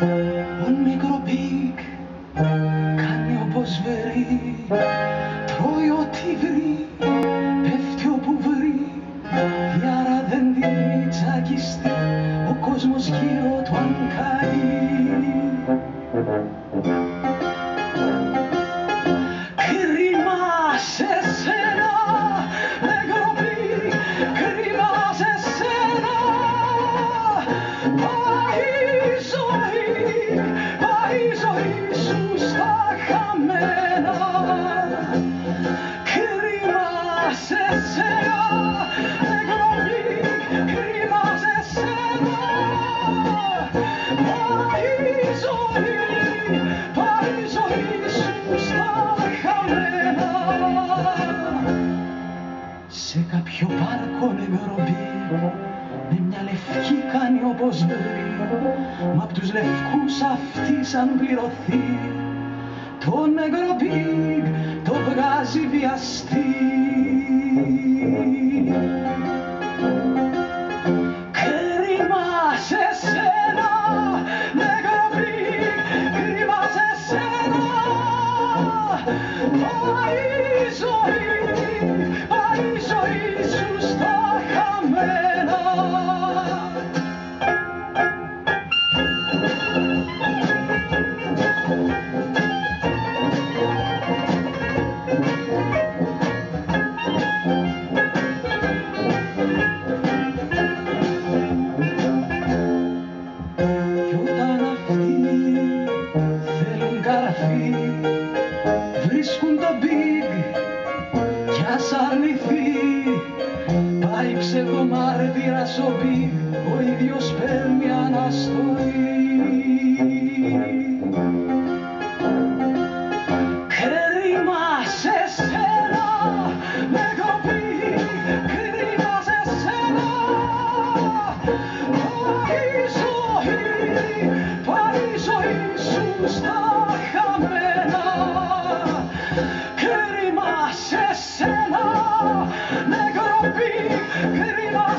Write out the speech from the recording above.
Ο μικρό πικ κάνει όπως βρει Τρώει ό,τι βρει, πέφτει όπου βρει Η άρα δεν την τσακιστεί Ο κόσμος γύρω του αν καεί σε κάποιο πάρκο νεγροπή με μια λευκή κάνει όπως βρει μα απ' τους λευκούς αυτή σαν πληρωθεί. Το νεγροπή το βγάζει βιαστή big κι ας αρνηθεί. Πάει ψευδομάρτυρας ο big